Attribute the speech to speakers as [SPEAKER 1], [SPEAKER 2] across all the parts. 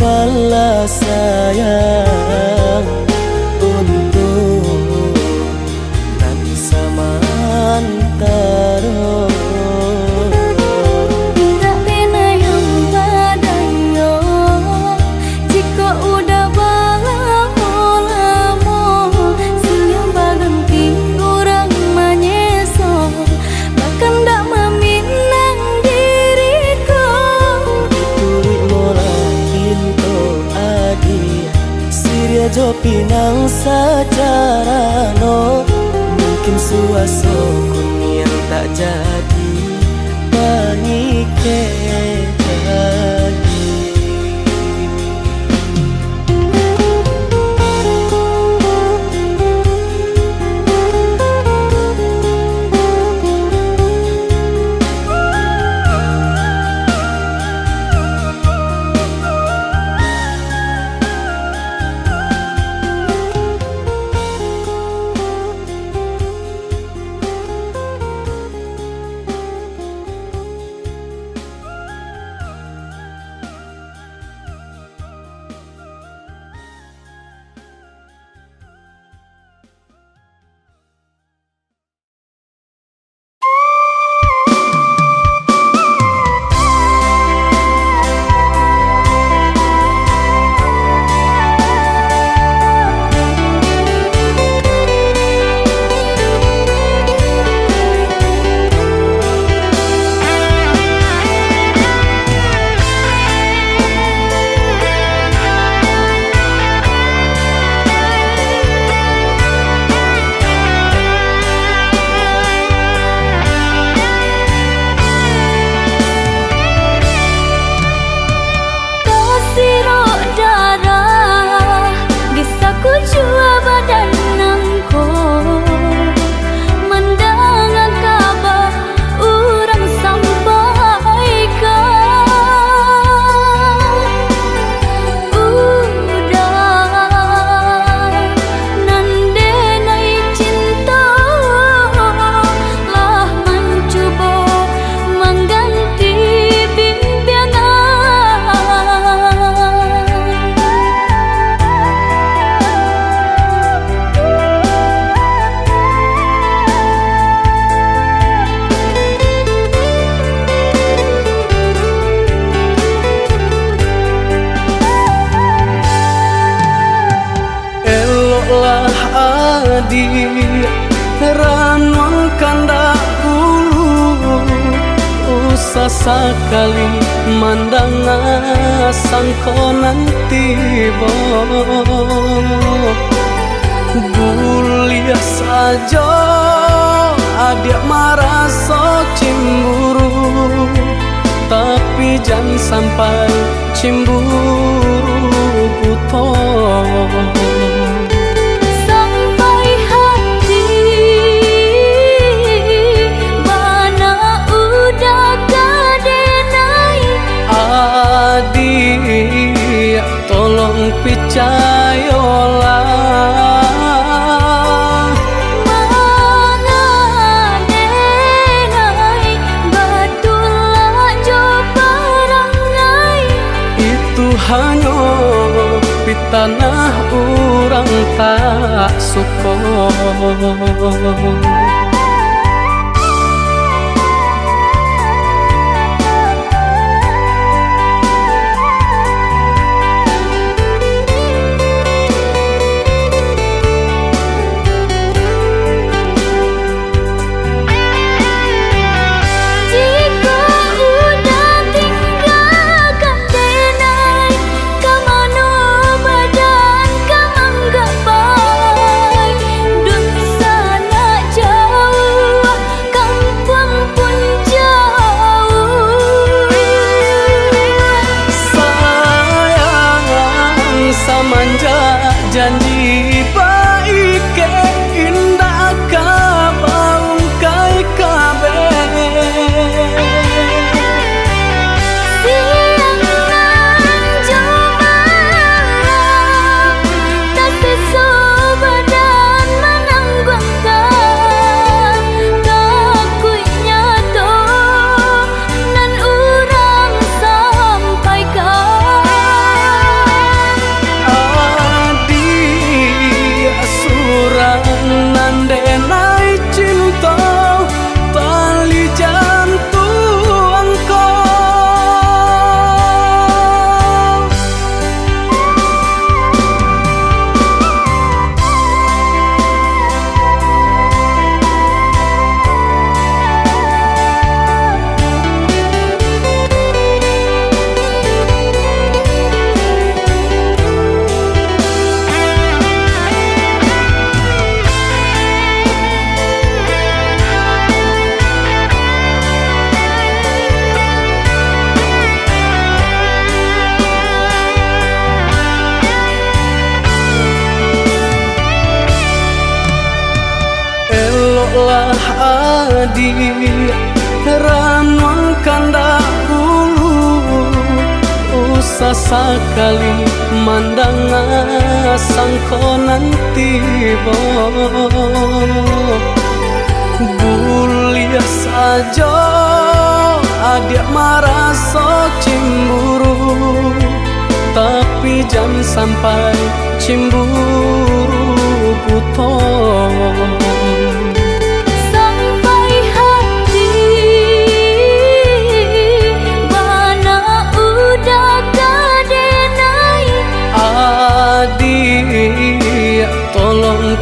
[SPEAKER 1] balasan suaso yang tak jadi
[SPEAKER 2] Ranuang kanda ulu Usah sekali mandang sangko nanti bo. Bulia saja adik marah so cemburu. Tapi jangan sampai cemburu butuh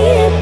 [SPEAKER 3] it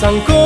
[SPEAKER 3] Dan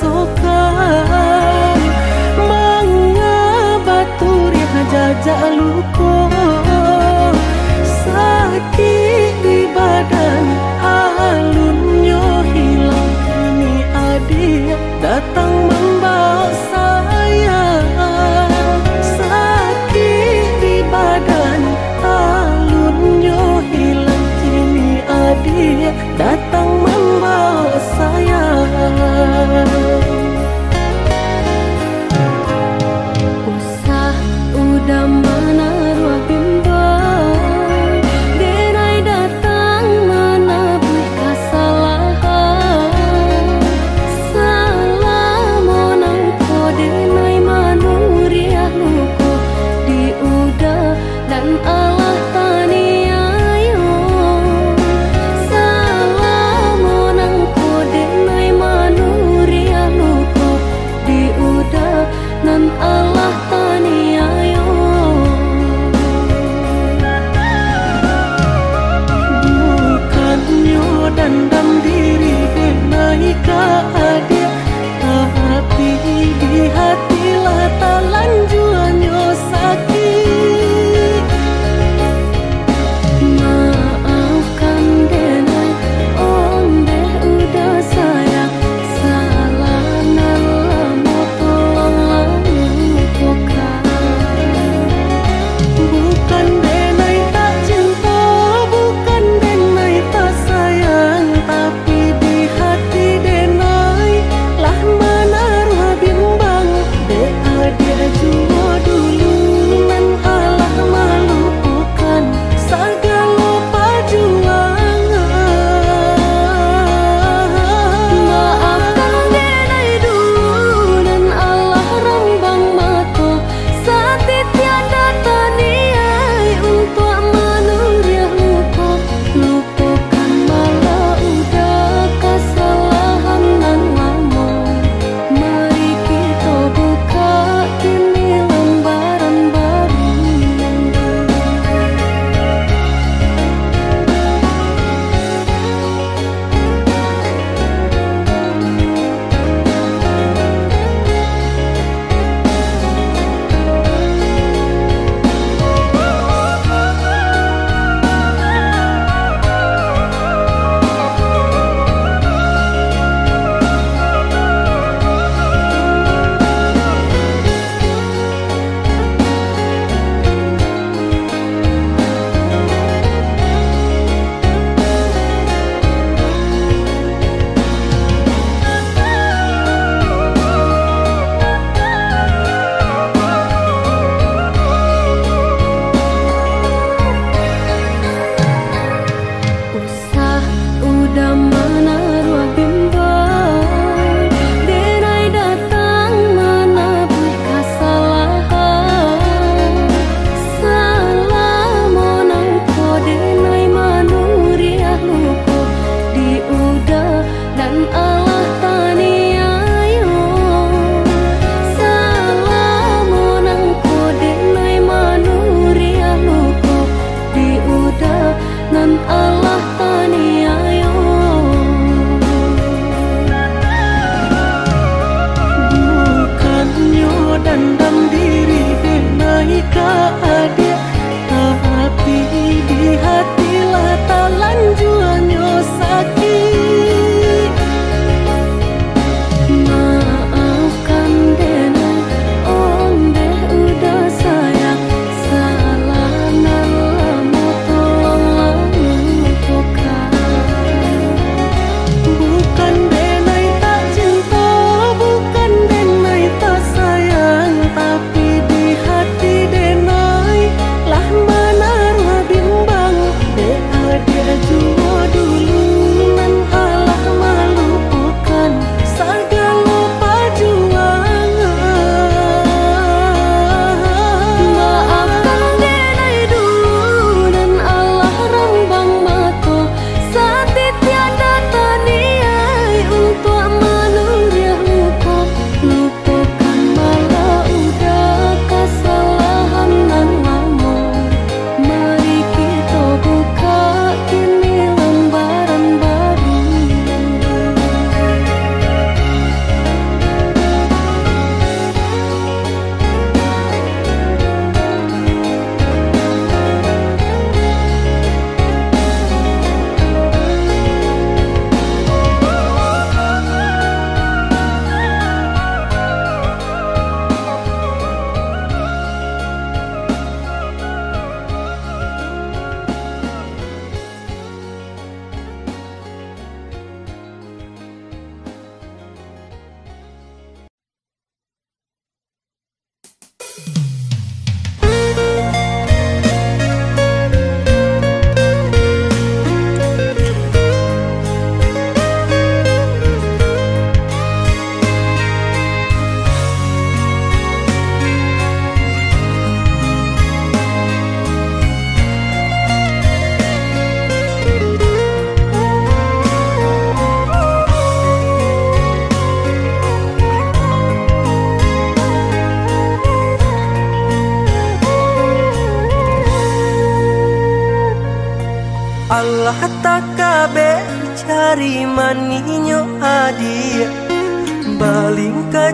[SPEAKER 2] sokan Mengabaturi jajak luko Sakit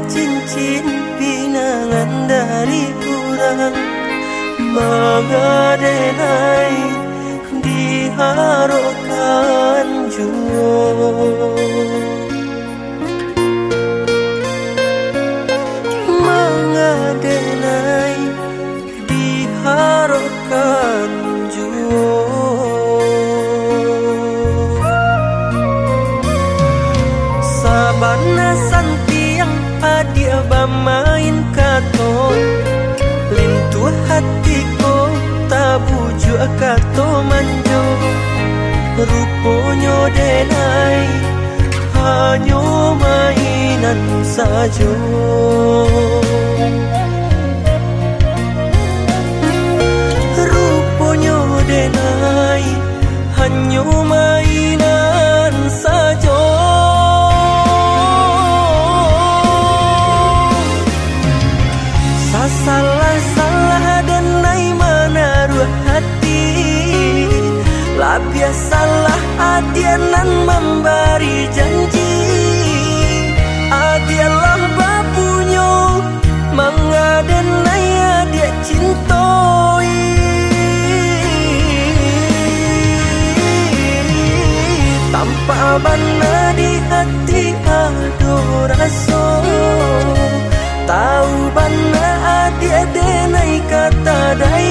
[SPEAKER 2] cincin pinangan dari orang Mengadenai diharokan juo Ruponyo denai Hanyo mainan sajo Bana di hati ado rasa Tahu bana adia denai kata dayo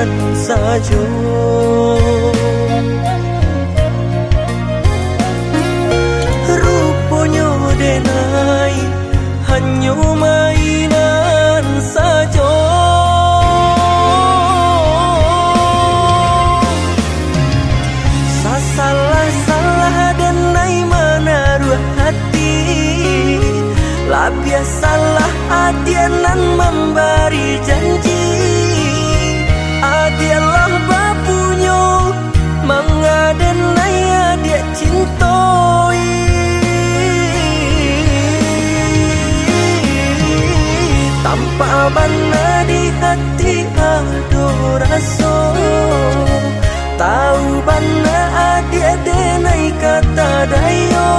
[SPEAKER 2] mainan sajo Ruponyo denai hanyo mainan sajo Salah-salah dan naik menaruh hati. Lah biasalah adianan memberi janji Tanpa bana di hati ado rasa Tahu bana adia denai kata dayo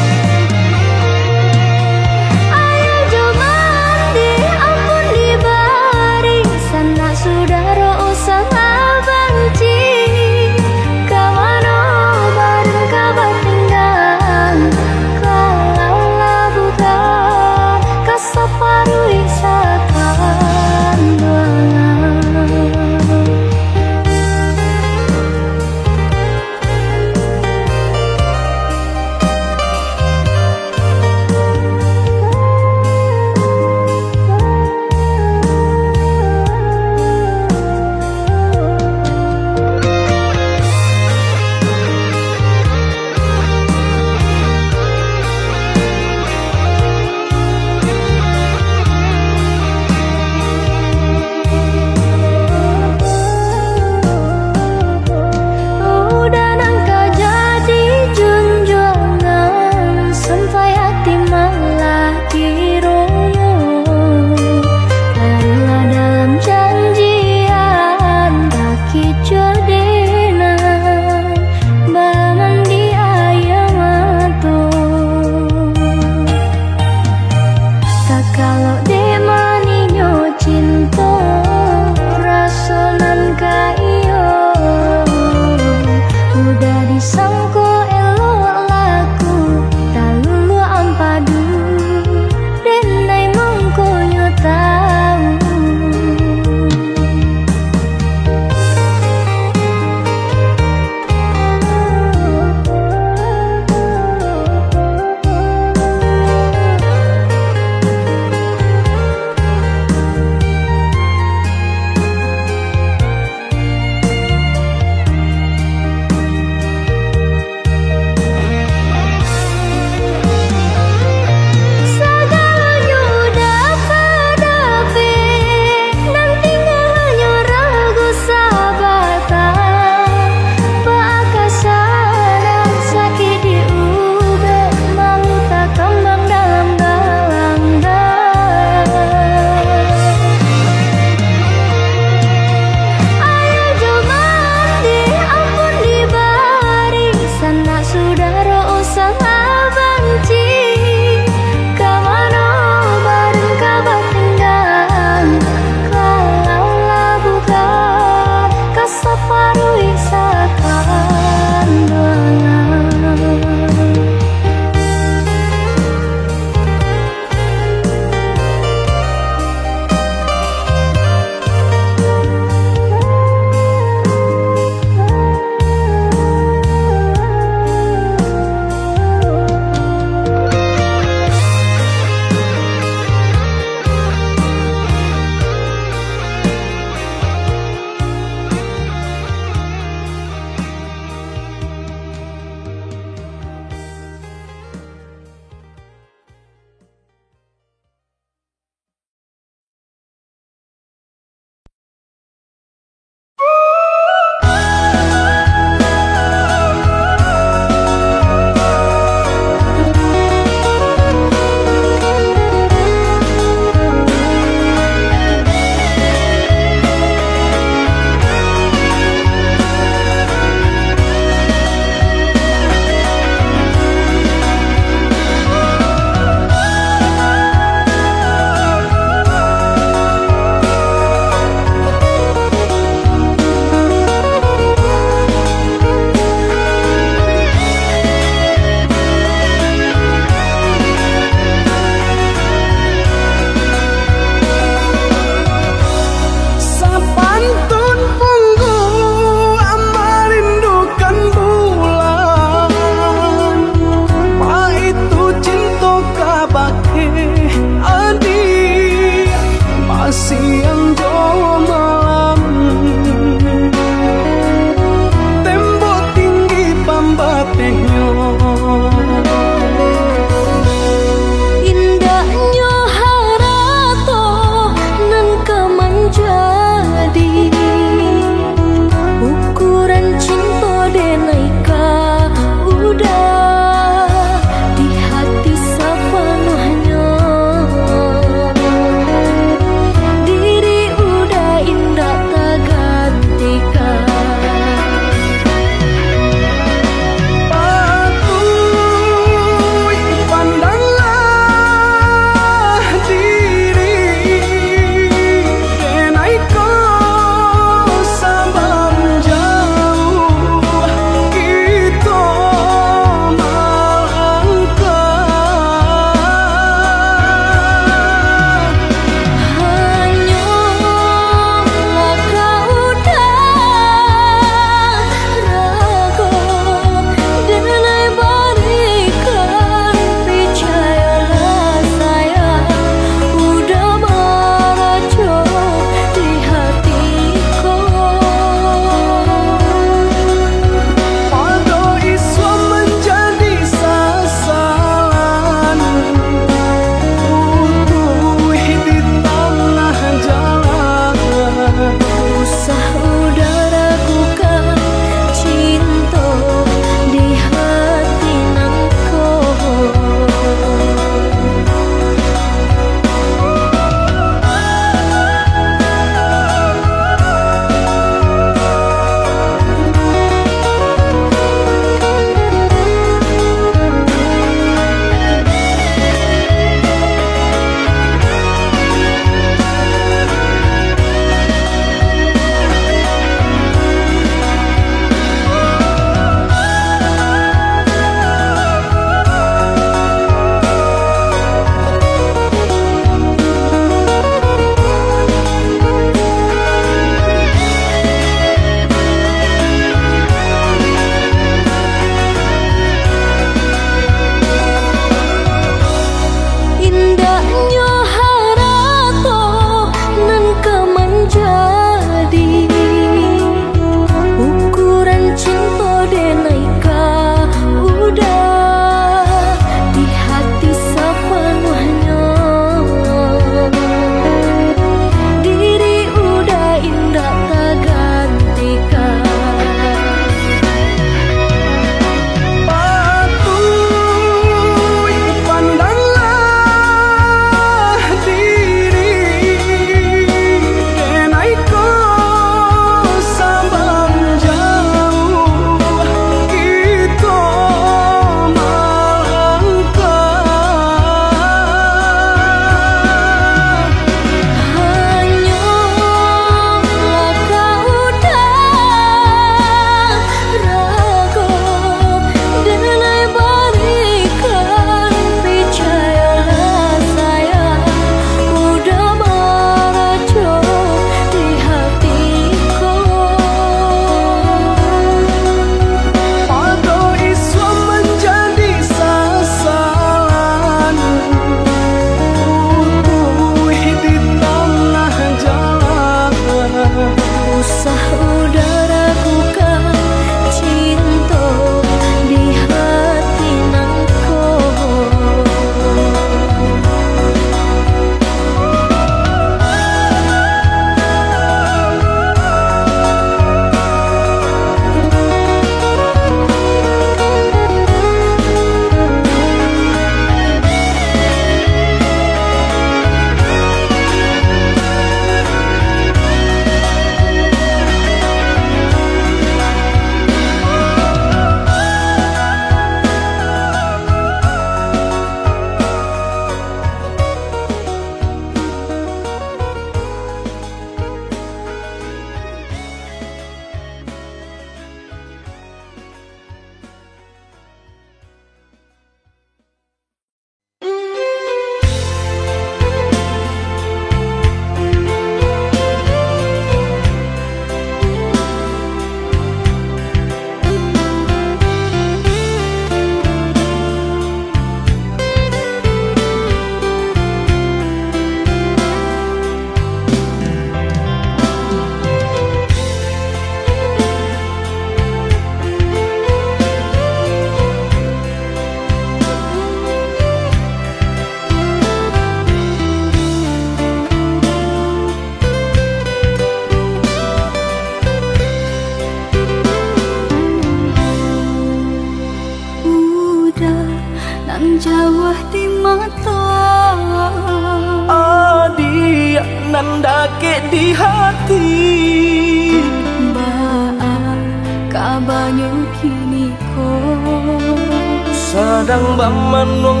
[SPEAKER 2] mamá no